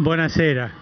Buonasera.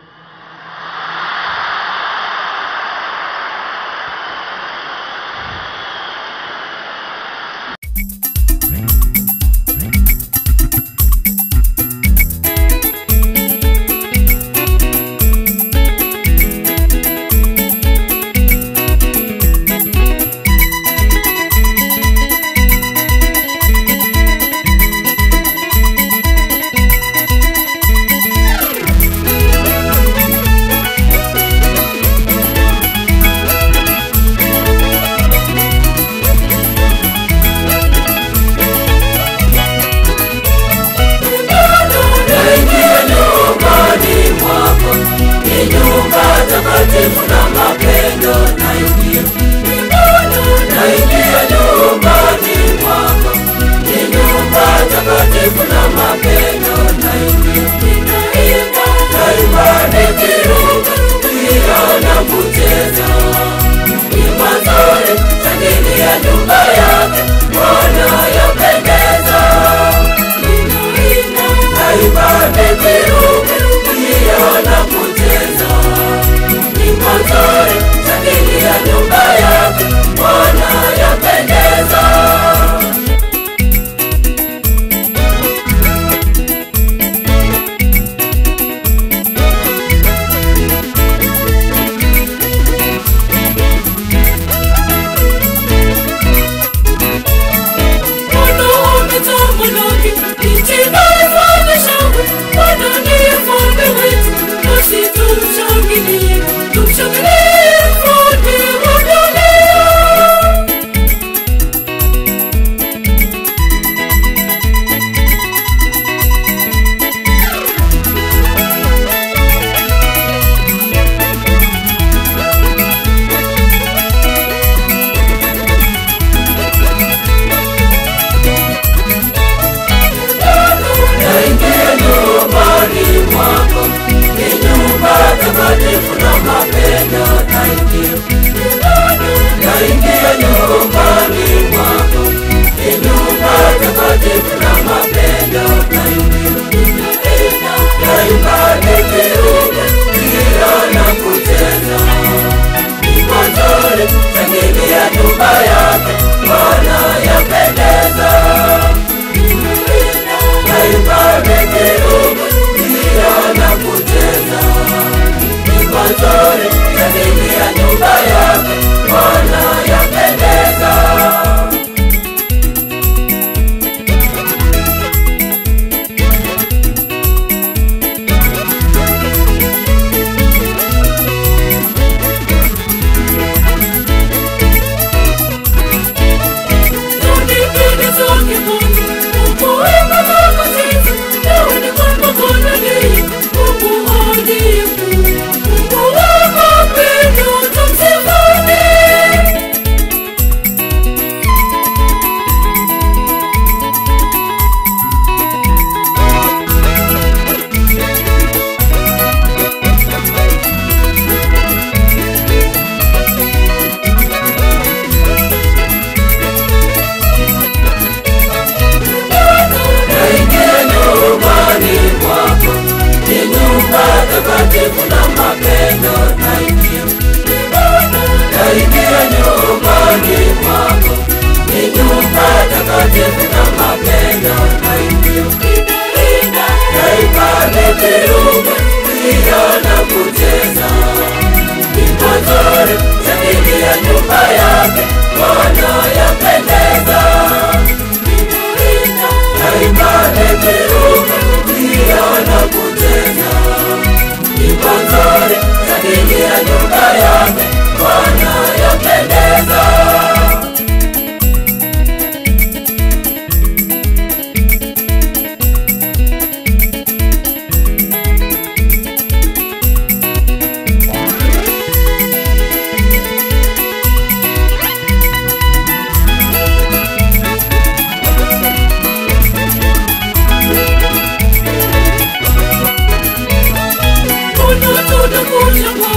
Saludo, mucho amor.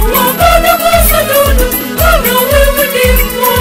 Uno, uno, saludo. Uno, uno, uno, uno.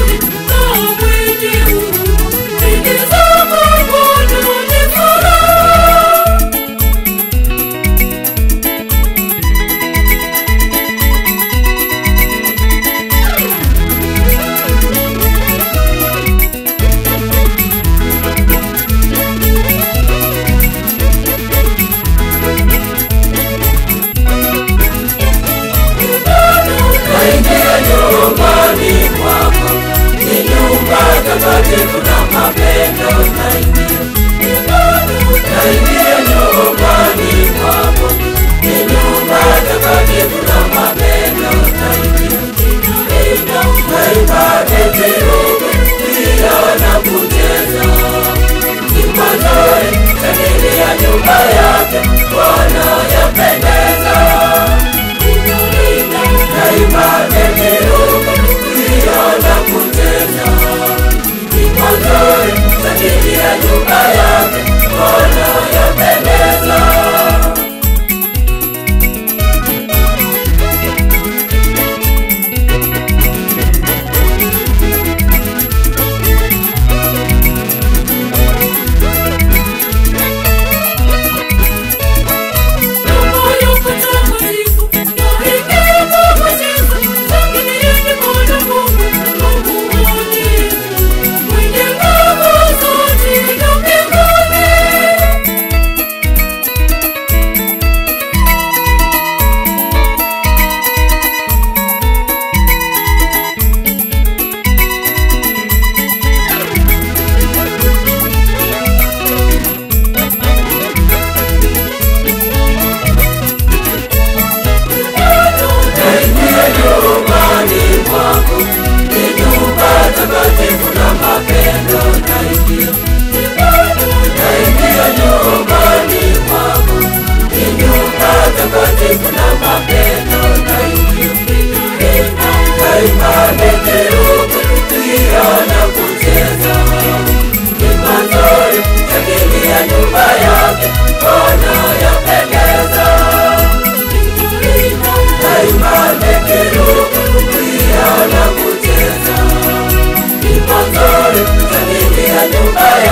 Dubai,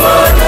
oh